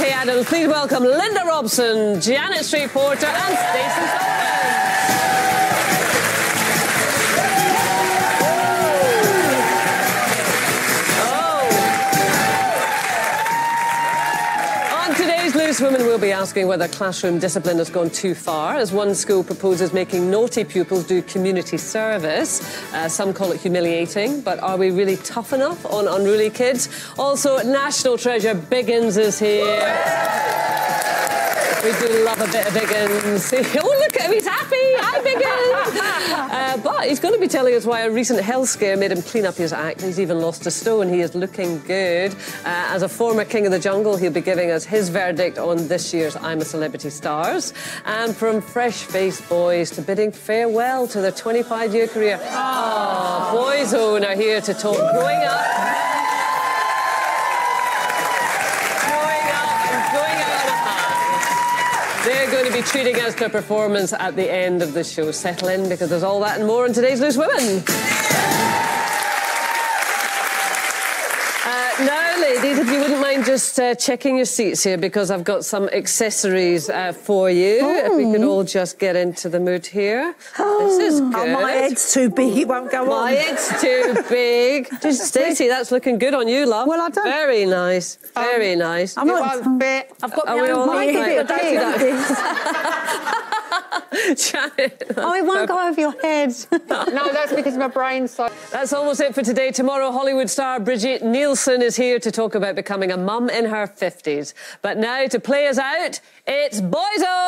Ireland. Please welcome Linda Robson, Janet Street Porter, and Stacey Solomon. On today's Loose Women, we'll be asking whether classroom discipline has gone too far, as one school proposes making naughty pupils do community service. Uh, some call it humiliating, but are we really tough enough on unruly kids? Also, National Treasure Biggins is here. We do love a bit of Biggins. oh, look at him, he's happy. Hi, Biggins. uh, but he's going to be telling us why a recent health scare made him clean up his act. He's even lost a stone. He is looking good. Uh, as a former king of the jungle, he'll be giving us his verdict on this year's I'm a Celebrity Stars. And from fresh faced boys to bidding farewell to their 25 year career. Oh, Boyzone are here to talk growing up. Growing up and going out on a high. They're going to be treating us to a performance at the end of the show. Settle in because there's all that and more on today's Loose Women. Uh, now, ladies, if you wouldn't mind just uh, checking your seats here because I've got some accessories uh, for you. If we could all just get into the mood here. this is good. Oh, my head's too big, it won't go My on. head's too big. Stacey, that's looking good on you, love. Well, I don't- Very nice. Very nice. I'm not. Fit. I've got Are my we own all mic. right? a bit Right, big. that's Janet. Oh, it won't go over your head. No, that's because my brain's so. That's almost it for today. Tomorrow, Hollywood star Brigitte Nielsen is here to talk about becoming a mum in her 50s. But now, to play us out, it's Boyzone!